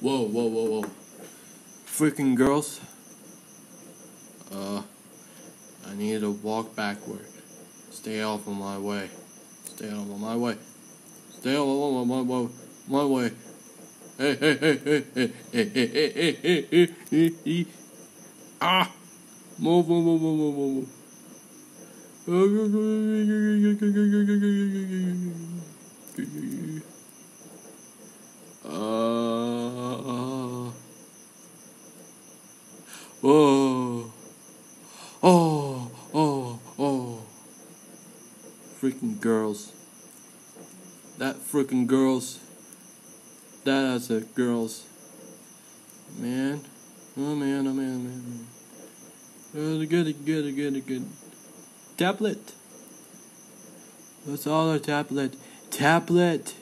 Whoa, whoa, whoa, whoa. Freaking girls. Uh, I need to walk backward. Stay off of my way. Stay off of my way. Stay off of my way. My way. Hey, hey, hey, hey, hey, hey, hey, hey, hey, hey, hey, hey. Ah! Move, move, move, move, move, move. Oh, oh, oh, oh. Freaking girls. That freaking girls. That is a girls. Man. Oh man, oh man, oh man. Oh, good, good, good, good. Tablet. What's all a tablet? Tablet.